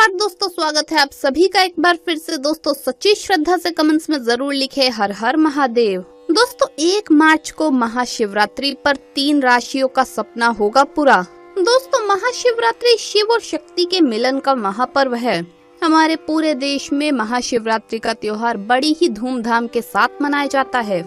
नमस्कार दोस्तों, स्वागत है आप सभी का एक बार फिर से। दोस्तों, सच्ची श्रद्धा से कमेंट्स में ज़रूर लिखे हर हर महादेव। दोस्तों, एक मार्च को महाशिवरात्रि पर तीन राशियों का सपना होगा पूरा। दोस्तों, महाशिवरात्रि शिव और शक्ति के मिलन का महापर्व है। हमारे पूरे देश में महाशिवरात्रि का त्योहार बड़ी ही धूमधाम के साथ मनाया जाता है।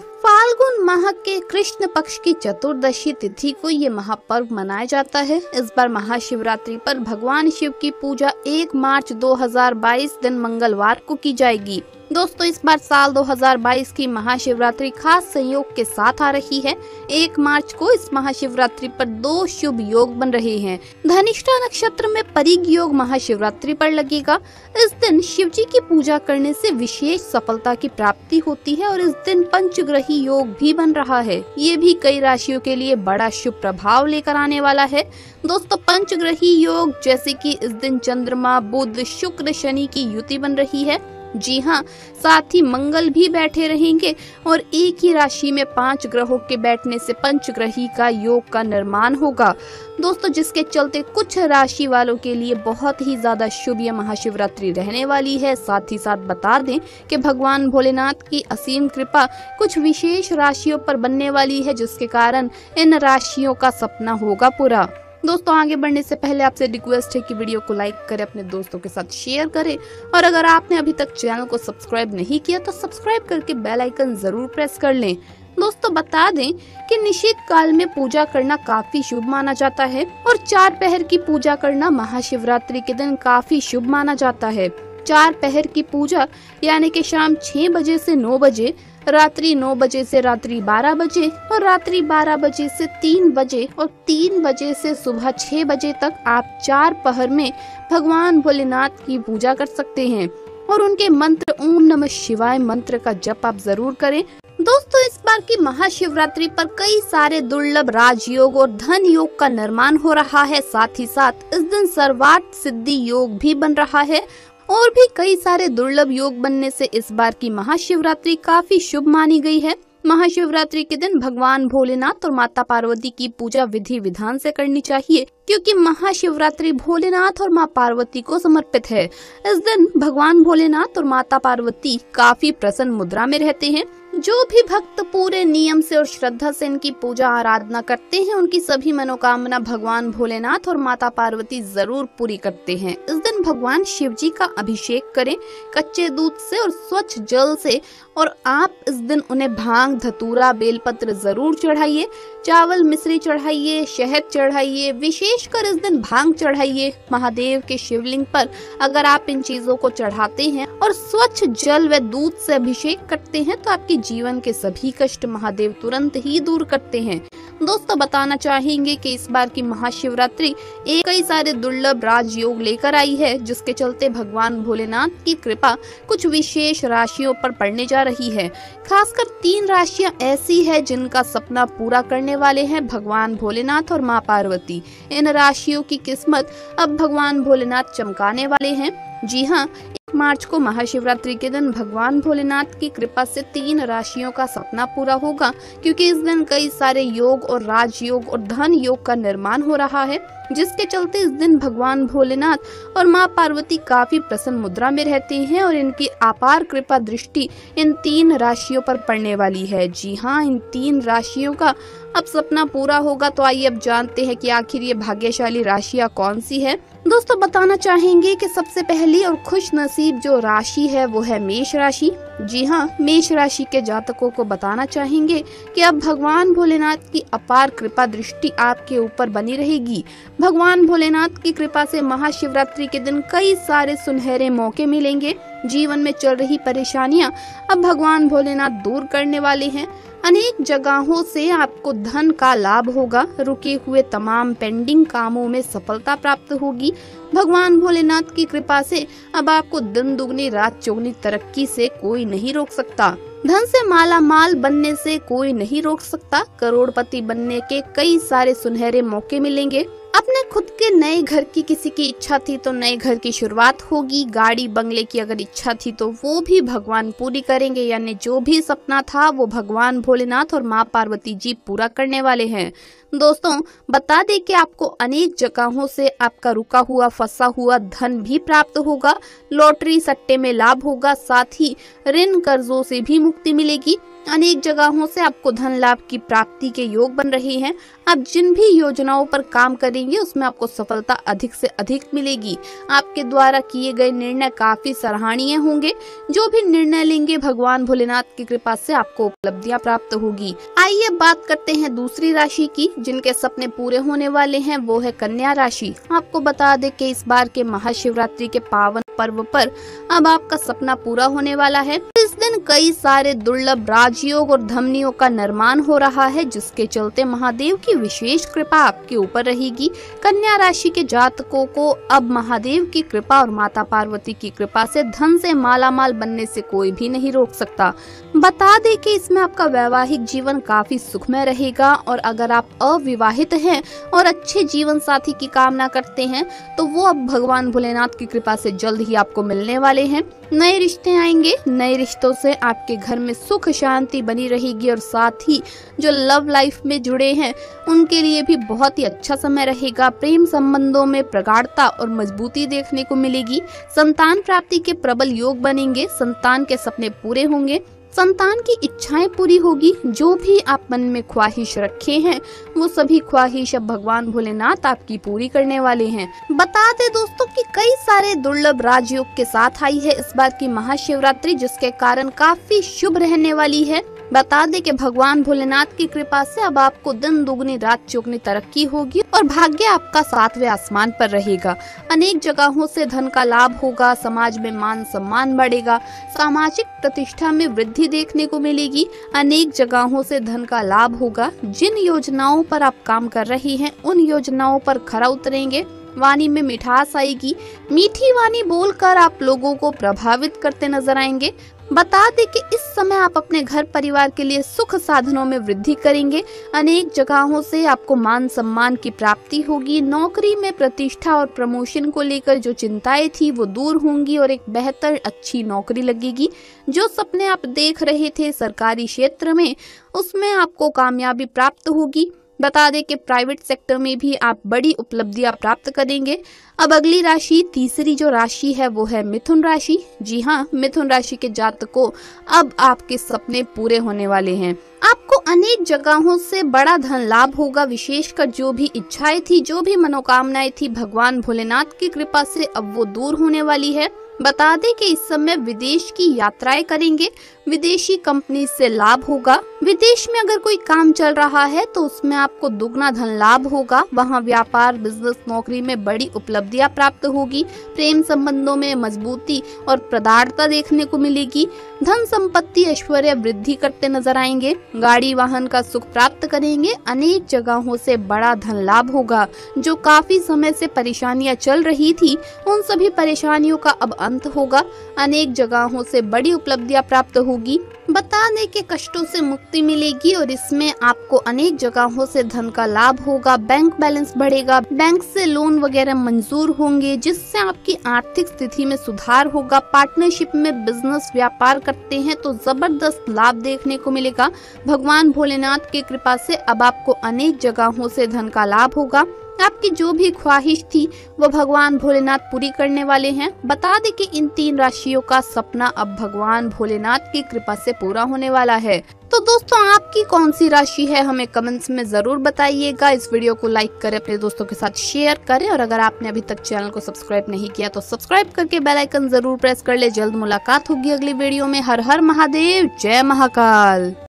फाल्गुन माह के कृष्ण पक्ष की चतुर्दशी तिथि को ये महापर्व मनाया जाता है। इस बार महाशिवरात्रि पर भगवान शिव की पूजा 1 मार्च 2022 दिन मंगलवार को की जाएगी। दोस्तों, इस बार साल 2022 की महाशिवरात्रि खास संयोग के साथ आ रही है। एक मार्च को इस महाशिवरात्रि पर दो शुभ योग बन रहे हैं। धनिष्ठा नक्षत्र में परिग योग महाशिवरात्रि पर लगेगा। इस दिन शिव जी की पूजा करने से विशेष सफलता की प्राप्ति होती है और इस दिन पंचग्रही योग भी बन रहा है। ये भी कई राशियों के लिए बड़ा शुभ प्रभाव लेकर आने वाला है। दोस्तों, पंचग्रही योग जैसे कि इस दिन चंद्रमा, बुध, शुक्र, शनि की युति बन रही है। जी हाँ साथ ही मंगल भी बैठे रहेंगे और एक ही राशि में पाँच ग्रहों के बैठने से पंचग्रही का योग का निर्माण होगा। दोस्तों, जिसके चलते कुछ राशि वालों के लिए बहुत ही ज़्यादा शुभ यह महाशिवरात्रि रहने वाली है। साथ ही साथ बता दें कि भगवान भोलेनाथ की असीम कृपा कुछ विशेष राशियों पर बनने वाली है, जिसके कारण इन राशियों का सपना होगा पूरा। दोस्तों, आगे बढ़ने से पहले आपसे रिक्वेस्ट है कि वीडियो को लाइक करें, अपने दोस्तों के साथ शेयर करें। और अगर आपने अभी तक चैनल को सब्सक्राइब नहीं किया तो सब्सक्राइब करके बेल आइकन ज़रूर प्रेस कर लें। दोस्तों, बता दें कि निश्चित काल में पूजा करना काफ़ी शुभ माना जाता है और चार पहर की पूजा करना महाशिवरात्रि के दिन काफ़ी शुभ माना जाता है। चार पहर की पूजा यानी कि शाम छह बजे से नौ बजे रात्रि नौ बजे से रात्रि बारह बजे और रात्रि बारह बजे से तीन बजे और तीन बजे से सुबह छह बजे तक आप चार पहर में भगवान भोलेनाथ की पूजा कर सकते हैं। और उनके मंत्र ओम नमः शिवाय मंत्र का जप आप ज़रूर करें। दोस्तों, इस बार की महाशिवरात्रि पर कई सारे दुर्लभ राजयोग और धन योग का निर्माण हो रहा है। साथ ही साथ इस दिन सर्वार्थ सिद्धि योग भी बन रहा है। और भी कई सारे दुर्लभ योग बनने से इस बार की महाशिवरात्रि काफ़ी शुभ मानी गई है। महाशिवरात्रि के दिन भगवान भोलेनाथ और माता पार्वती की पूजा विधि विधान से करनी चाहिए, क्योंकि महाशिवरात्रि भोलेनाथ और माँ पार्वती को समर्पित है। इस दिन भगवान भोलेनाथ और माता पार्वती काफ़ी प्रसन्न मुद्रा में रहते हैं। जो भी भक्त पूरे नियम से और श्रद्धा से इनकी पूजा आराधना करते हैं, उनकी सभी मनोकामना भगवान भोलेनाथ और माता पार्वती ज़रूर पूरी करते हैं। इस दिन भगवान शिव जी का अभिषेक करें, कच्चे दूध से और स्वच्छ जल से, और आप इस दिन उन्हें भाँग, धतूरा, बेलपत्र ज़रूर चढ़ाइए। चावल मिश्री चढ़ाइए, शहद चढ़ाइए विशेषकर इस दिन भाँग चढ़ाइए। महादेव के शिवलिंग पर अगर आप इन चीज़ों को चढ़ाते हैं और स्वच्छ जल व दूध से अभिषेक करते हैं तो आपके जीवन के सभी कष्ट महादेव तुरंत ही दूर करते हैं। दोस्तों, बताना चाहेंगे कि इस बार की महाशिवरात्रि एक कई सारे दुर्लभ राजयोग लेकर आई है, जिसके चलते भगवान भोलेनाथ की कृपा कुछ विशेष राशियों पर पड़ने जा रही है। खासकर तीन राशियाँ ऐसी है जिनका सपना पूरा करने वाले हैं भगवान भोलेनाथ और माँ पार्वती। इन राशियों की किस्मत अब भगवान भोलेनाथ चमकाने वाले हैं। जी हाँ एक मार्च को महाशिवरात्रि के दिन भगवान भोलेनाथ की कृपा से तीन राशियों का सपना पूरा होगा, क्योंकि इस दिन कई सारे योग और राजयोग और धन योग का निर्माण हो रहा है, जिसके चलते इस दिन भगवान भोलेनाथ और माँ पार्वती काफ़ी प्रसन्न मुद्रा में रहते हैं और इनकी अपार कृपा दृष्टि इन तीन राशियों पर पड़ने वाली है। जी हाँ इन तीन राशियों का अब सपना पूरा होगा तो आइए अब जानते हैं कि आखिर ये भाग्यशाली राशियाँ कौन सी है। दोस्तों, बताना चाहेंगे कि सबसे पहली और खुश नसीब जो राशि है, वो है मेष राशि। जी हाँ मेष राशि के जातकों को बताना चाहेंगे कि अब भगवान भोलेनाथ की अपार कृपा दृष्टि आपके ऊपर बनी रहेगी। भगवान भोलेनाथ की कृपा से महाशिवरात्रि के दिन कई सारे सुनहरे मौके मिलेंगे। जीवन में चल रही परेशानियाँ अब भगवान भोलेनाथ दूर करने वाले हैं। अनेक जगहों से आपको धन का लाभ होगा। रुके हुए तमाम पेंडिंग कामों में सफलता प्राप्त होगी। भगवान भोलेनाथ की कृपा से अब आपको दिन दुगनी, रात चौगनी तरक्की से कोई नहीं रोक सकता। धन से माला माल बनने से कोई नहीं रोक सकता। करोड़पति बनने के कई सारे सुनहरे मौके मिलेंगे। अपने खुद आपके नए घर की किसी की इच्छा थी तो नए घर की शुरुआत होगी। गाड़ी, बंगले की अगर इच्छा थी तो वो भी भगवान पूरी करेंगे। यानी जो भी सपना था वो भगवान भोलेनाथ और माँ पार्वती जी पूरा करने वाले हैं। दोस्तों, बता दें कि आपको अनेक जगहों से आपका रुका हुआ, फंसा हुआ धन भी प्राप्त होगा। लॉटरी, सट्टे में लाभ होगा। साथ ही ऋण कर्जों से भी मुक्ति मिलेगी। अनेक जगहों से आपको धन लाभ की प्राप्ति के योग बन रहे हैं। आप जिन भी योजनाओं पर काम करेंगे, उसमें आपको सफलता अधिक से अधिक मिलेगी। आपके द्वारा किए गए निर्णय काफ़ी सराहनीय होंगे। जो भी निर्णय लेंगे, भगवान भोलेनाथ की कृपा से आपको उपलब्धियाँ प्राप्त होगी। आइए बात करते हैं दूसरी राशि की, जिनके सपने पूरे होने वाले हैं, वो है कन्या राशि। आपको बता दे कि इस बार के महाशिवरात्रि के पावन पर्व पर। अब आपका सपना पूरा होने वाला है। इस दिन कई सारे दुर्लभ राजयोग और धमनियों का निर्माण हो रहा है, जिसके चलते महादेव की विशेष कृपा आपके ऊपर रहेगी। कन्या राशि के जातकों को अब महादेव की कृपा और माता पार्वती की कृपा से धन से मालामाल बनने से कोई भी नहीं रोक सकता। बता दे कि इसमें आपका वैवाहिक जीवन काफ़ी सुखमय रहेगा और अगर आप अविवाहित हैं और अच्छे जीवन साथी की कामना करते हैं तो वो अब भगवान भोलेनाथ की कृपा से जल्द ही आपको मिलने वाले हैं। नए रिश्ते आएँगे। नए रिश्तों से आपके घर में सुख शांति बनी रहेगी और साथ ही जो लव लाइफ में जुड़े हैं, उनके लिए भी बहुत ही अच्छा समय रहेगा। प्रेम संबंधों में प्रगाढ़ता और मजबूती देखने को मिलेगी। संतान प्राप्ति के प्रबल योग बनेंगे। संतान के सपने पूरे होंगे। संतान की इच्छाएँ पूरी होगी, जो भी आप मन में ख्वाहिश रखे हैं, वो सभी ख्वाहिश अब भगवान भोलेनाथ आपकी पूरी करने वाले हैं। बता दे दोस्तों कि कई सारे दुर्लभ राजयोग के साथ आई है। इस बार की महाशिवरात्रि, जिसके कारण काफ़ी शुभ रहने वाली है। बता दें कि भगवान भोलेनाथ की कृपा से अब आपको दिन दुगनी, रात चौगनी तरक्की होगी और भाग्य आपका सातवें आसमान पर रहेगा। अनेक जगहों से धन का लाभ होगा, समाज में मान सम्मान बढ़ेगा, सामाजिक प्रतिष्ठा में वृद्धि देखने को मिलेगी। अनेक जगहों से धन का लाभ होगा। जिन योजनाओं पर आप काम कर रही हैं, उन योजनाओं पर खरा उतरेंगे। वाणी में मिठास आएगी। मीठी वाणी बोलकर आप लोगों को प्रभावित करते नज़र आएँगे। बता दें कि इस समय आप अपने घर परिवार के लिए सुख साधनों में वृद्धि करेंगे। अनेक जगहों से आपको मान सम्मान की प्राप्ति होगी। नौकरी में प्रतिष्ठा और प्रमोशन को लेकर जो चिंताएँ थी, वो दूर होंगी और एक बेहतर अच्छी नौकरी लगेगी। जो सपने आप देख रहे थे सरकारी क्षेत्र में, उसमें आपको कामयाबी प्राप्त होगी। बता दें कि प्राइवेट सेक्टर में भी आप बड़ी उपलब्धियाँ प्राप्त करेंगे। अब अगली राशि, तीसरी जो राशि है, वो है मिथुन राशि। जी हाँ मिथुन राशि के जातकों अब आपके सपने पूरे होने वाले हैं। आपको अनेक जगहों से बड़ा धन लाभ होगा, विशेषकर जो भी इच्छाएँ थी, जो भी मनोकामनाएँ थी, भगवान भोलेनाथ की कृपा से अब वो दूर होने वाली है। बता दें कि इस समय विदेश की यात्राएँ करेंगे। विदेशी कंपनी से लाभ होगा। विदेश में अगर कोई काम चल रहा है तो उसमें आपको दुगना धन लाभ होगा। वहाँ व्यापार बिज़नेस नौकरी में बड़ी उपलब्धियाँ प्राप्त होगी। प्रेम संबंधों में मजबूती और प्रदारता देखने को मिलेगी। धन संपत्ति, ऐश्वर्य वृद्धि करते नज़र आएँगे। गाड़ी, वाहन का सुख प्राप्त करेंगे। अनेक जगहों से बड़ा धन लाभ होगा। जो काफ़ी समय से परेशानियाँ चल रही थी, उन सभी परेशानियों का अब अंत होगा। अनेक जगहों से बड़ी उपलब्धियाँ प्राप्त होगी। बता दें कि कष्टों से मुक्ति मिलेगी और इसमें आपको अनेक जगहों से धन का लाभ होगा। बैंक बैलेंस बढ़ेगा। बैंक से लोन वगैरह मंजूर होंगे, जिससे आपकी आर्थिक स्थिति में सुधार होगा। पार्टनरशिप में बिज़नेस व्यापार करते हैं तो ज़बरदस्त लाभ देखने को मिलेगा। भगवान भोलेनाथ की कृपा से अब आपको अनेक जगहों से धन का लाभ होगा। आपकी जो भी ख्वाहिश थी, वो भगवान भोलेनाथ पूरी करने वाले हैं। बता दें कि इन तीन राशियों का सपना अब भगवान भोलेनाथ की कृपा से पूरा होने वाला है। तो दोस्तों, आपकी कौन सी राशि है, हमें कमेंट्स में ज़रूर बताइएगा। इस वीडियो को लाइक करें, अपने दोस्तों के साथ शेयर करें। और अगर आपने अभी तक चैनल को सब्सक्राइब नहीं किया तो सब्सक्राइब करके बेल आइकन ज़रूर प्रेस कर ले। जल्द मुलाकात होगी अगली वीडियो में। हर हर महादेव, जय महाकाल।